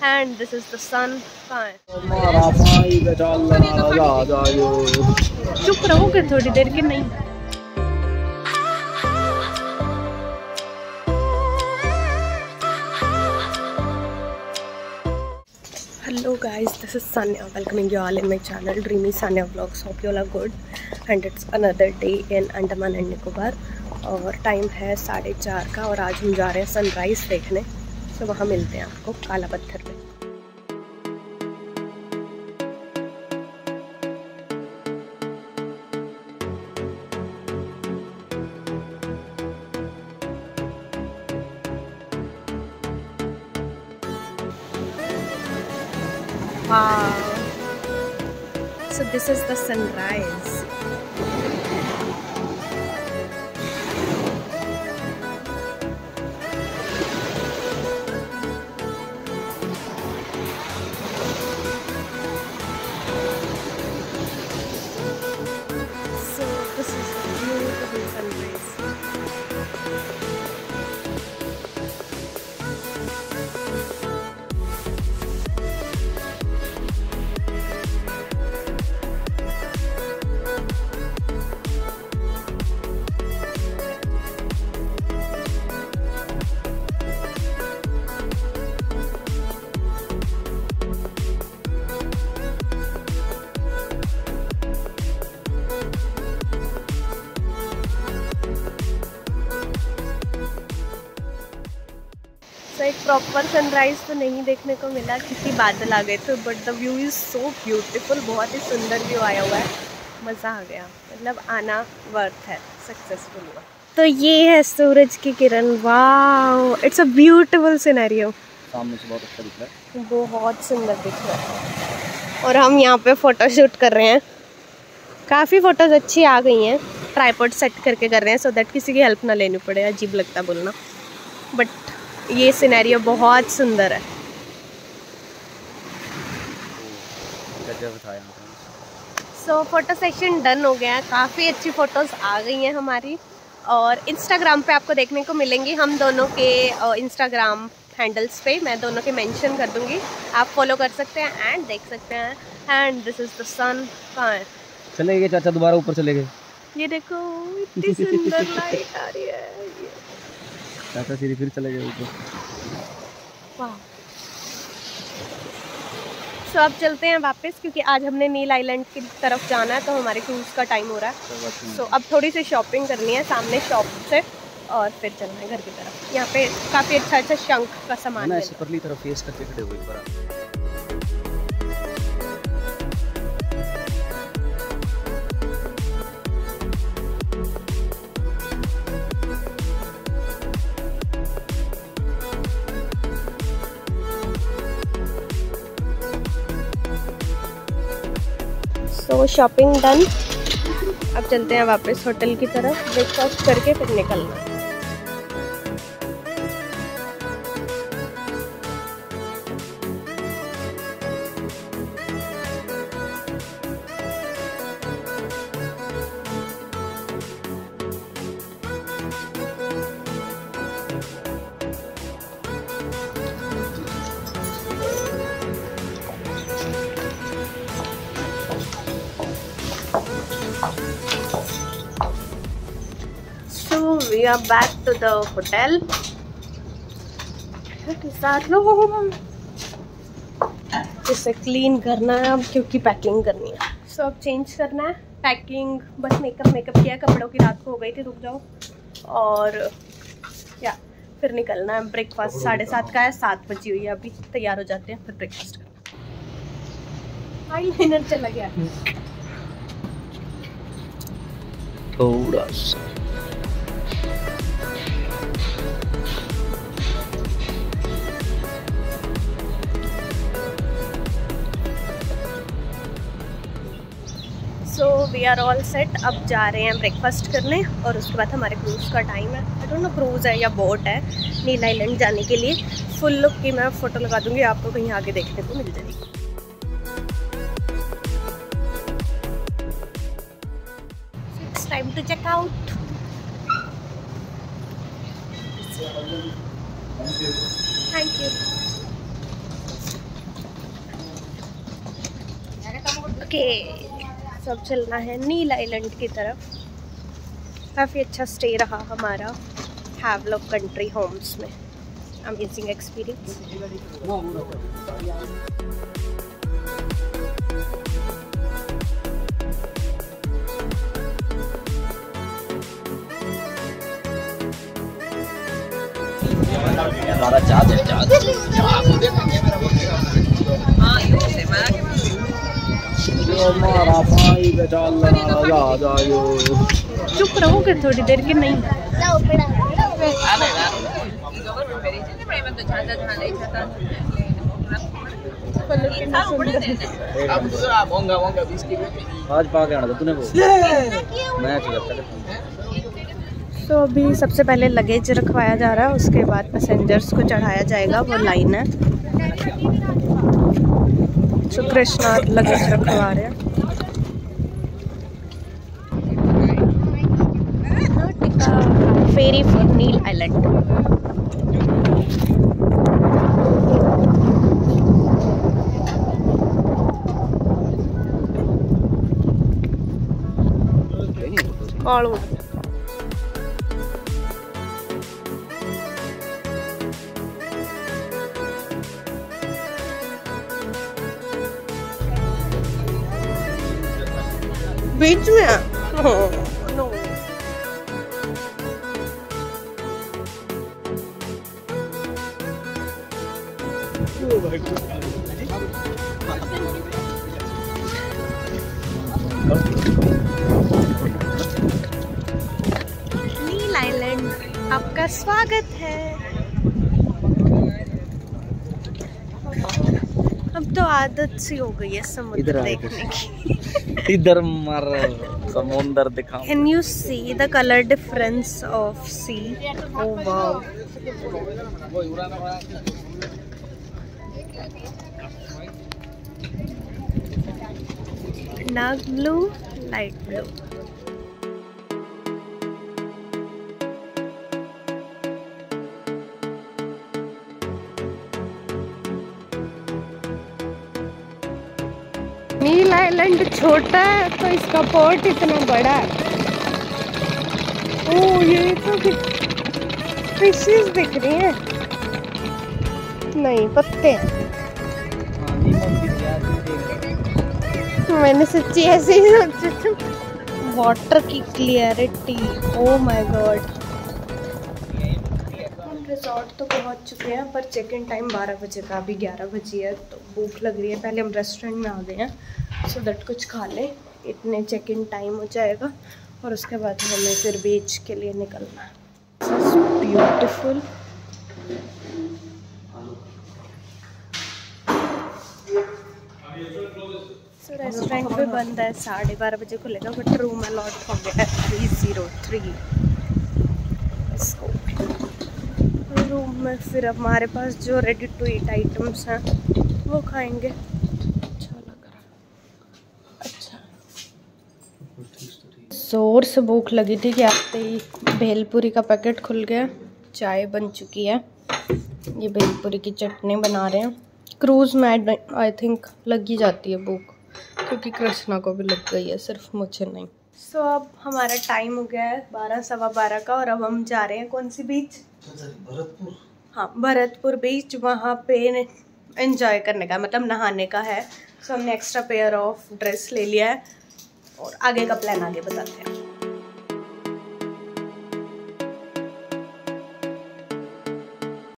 and this is the sun. Fine. Hello guys this is Sanya welcoming you all in my channel dreamy Sanya blogs hope you all good and it's another day in Andaman and Nicobar और time है साढ़े चार का और आज हम जा रहे हैं सनराइज़ देखने। तो वहाँ मिलते हैं आपको काला पत्थर पे Wow. So this is the sunrise. Proper sunrise तो नहीं देखने को मिला क्योंकि बादल आ गए थे but the view is so beautiful बहुत ही सुंदर व्यू आया हुआ है। मज़ा आ गया। मतलब आना वर्थ है सक्सेसफुल हुआ। तो ये है सूरज की किरण। वाह इट्स अ ब्यूटीफुल सिनेरियो सामने से बहुत अच्छा दिख रहा है। बहुत सुंदर दिख रहा है। और हम यहाँ पे फ़ोटो शूट कर रहे हैं। काफ़ी फ़ोटोज़ अच्छी आ गई हैं। ट्राईपोर्ट सेट करके कर रहे हैं सो so दैट किसी की हेल्प ना लेनी पड़े अजीब लगता बोलना। बट ये सिनेरियो बहुत सुंदर है। सो फ़ोटो सेशन डन हो गया है। काफ़ी अच्छी फ़ोटोज़ आ गई हैं हमारी। और इंस्टाग्राम पे आपको देखने को मिलेंगी। हम दोनों के इंस्टाग्राम हैंडल्स पे मैं दोनों के मेंशन कर दूँगी। आप फॉलो कर सकते हैं एंड देख सकते हैं। And this is the sun कहाँ चले गए चाचा दोबारा ऊपर चले गए। ये देखो इतनी सुंदर लाइट आ रही है। चाचा सीरी फिर चले गए ऊपर। तो सो अब चलते हैं वापस क्योंकि आज हमने नील आइलैंड की तरफ़ जाना है तो हमारे क्रूज़ का टाइम हो रहा है। सो अब थोड़ी सी शॉपिंग करनी है सामने शॉप से और फिर चलना है घर की तरफ़। यहाँ पे काफ़ी अच्छा अच्छा शंख का सामान परली तरफ़ फेस करके खड़े हुए सो शॉपिंग डन अब चलते हैं वापस होटल की तरफ़. ब्रेकफास्ट करके फिर निकलना. So we are back to the hotel. That is our room. इसे क्लीन करना है अब क्योंकि पैकिंग करनी है। सो so, अब चेंज करना है। पैकिंग बस मेकअप मेकअप किया कपड़ों की रात को हो गई थी रुक जाओ। और या फिर निकलना है। ब्रेकफास्ट साढ़े सात का है सात बजी हुई है अभी। तैयार हो जाते हैं फिर ब्रेकफास्ट करना। आई लाइनर चला गया। थोड़ा सा so we are all set अब जा रहे हैं ब्रेकफास्ट करने और उसके बाद हमारे क्रूज़ का टाइम है। आई डोंट नो क्रूज़ है या बोट है नील आइलैंड जाने के लिए। फुल लुक की मैं फ़ोटो लगा दूँगी, आपको कहीं आगे देखने को मिल जाएगी। to check out. Thank you. Okay, सब चलना है नील आइलैंड की तरफ़ काफ़ी अच्छा स्टे रहा हमारा हैवलॉक कंट्री होम्स में अमेजिंग एक्सपीरियंस हमारा चार्ज है। चार्ज भाई बेचारा चुप रहोगे थोड़ी देर की नहीं। आज पा के आना था तूने वो मैं तो अभी सबसे पहले लगेज रखवाया जा रहा है, उसके बाद पैसेंजर्स को चढ़ाया जाएगा, वो लाइन है तो कृष्णा लगेज रखवा रहे हैं। फेरी फॉर नील आइलैंड बीच में नो। नील आइलैंड आपका स्वागत है। अब तो आदत सी हो गई है समुद्र देखने की। इधर मर समुद्र दिखा can you see the colour difference of sea dark blue light blue Neil island छोटा है तो इसका पोर्ट इतना बड़ा है। ओ ये तो फिशेस दिख रही हैं। नहीं, पत्ते। मैंने सच्ची ऐसे ही सोचा था। वाटर की clarity oh my god resort तो पहुँच चुके हैं, पर चेक इन टाइम 12 बजे का, अभी 11 बजे है तो भूख लग रही है, पहले हम रेस्टोरेंट में आ गए हैं सो दैट कुछ खा लें, इतने चेक इन टाइम हो जाएगा, और उसके बाद हमें फिर बीच के लिए निकलना है। ब्यूटीफुल सो रेस्टोरेंट भी बंद है, साढ़े बारह बजे खुलेगा बट रूम अलॉट हो गया है थ्री ज़ीरो थ्री रूम में फिर हमारे पास जो रेडी टू ईट आइटम्स हैं वो खाएँगे। अच्छा। लग रहा अच्छा ज़ोर से भूख लगी थी कि आते ही भेलपुरी का पैकेट खुल गया। चाय बन चुकी है। ये भेलपुरी की चटनी बना रहे हैं। क्रूज़ में आई थिंक लग ही जाती है भूख क्योंकि कृष्णा को भी लग गई है सिर्फ़ मुझे नहीं। सो so, अब हमारा टाइम हो गया है बारह सवा बारह का और अब हम जा रहे हैं कौन सी बीच भरतपुर। हाँ भरतपुर बीच वहाँ पे एंजॉय करने का मतलब नहाने का है। सो so, हमने एक्स्ट्रा पेयर ऑफ़ ड्रेस ले लिया है और आगे का प्लान आगे बताते हैं।